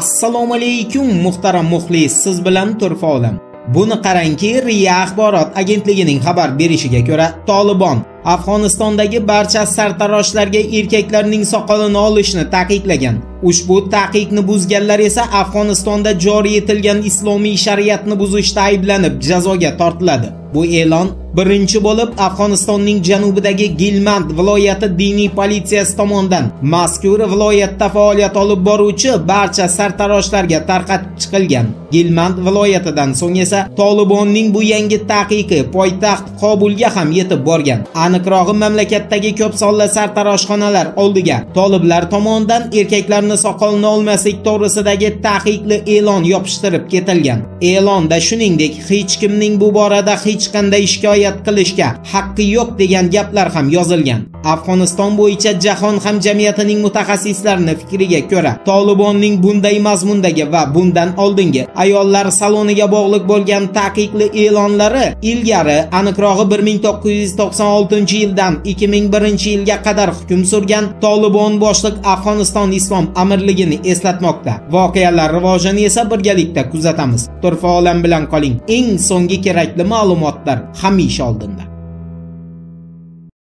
assalomu alaykum muhtaram muxlis. Siz bilan turfa olam. Buni qarangki riya axborot agentligining xabar berishiga ko'ra tolibon afg'onistondagi barcha sartaroshlarga erkaklarning soqolini olishni taqiqlagan. Ushbu taqiqni buzganlar esa afg'onistonda joriy etilgan islomiy shariatni buzishda ayblanib jazoga tortiladi. Bu e'lon birinchi bo'lib afg'onistonning janubidagi gilmand viloyati diniy politsiyasi tomonidan mazkur viloyatda faoliyat olib boruvchi barcha sartaroshlarga tarqatib chiqilgan. Gilmand viloyatidan so'ng esa tolibonning bu yangi taqiqi poytaxt qobulga ham yetib borgan. Aniqrog'i mamlakatdagi ko'p sonli sartaroshxonalar oldiga toliblar tomonidan erkaklarni soqolini olmaslik to'g'risidagi taqiqli e'lon yopishtirib ketilgan. E'londa shuningdek hech kimning bu borada hech qanday shikoyat himoyat qilishga haqqi yo'q degan gaplar ham yozilgan. Afg'oniston bo'yicha jahon hamjamiyatining mutaxassislarini fikriga ko'ra tolibonning bunday mazmundagi va bundan oldingi ayollar saloniga bog'liq bo'lgan taqiqli e'lonlari ilgari aniqrog'i 1996 yildan 2001 yilga qadar hukm surgan tolibon boshliq afg'oniston islom amirligini eslatmoqda. Voqealar rivojini esa birgalikda kuzatamiz. Turfa olam bilan qoling. Eng so'nggi kerakli ma'lumotlar hamisha iş aldığında.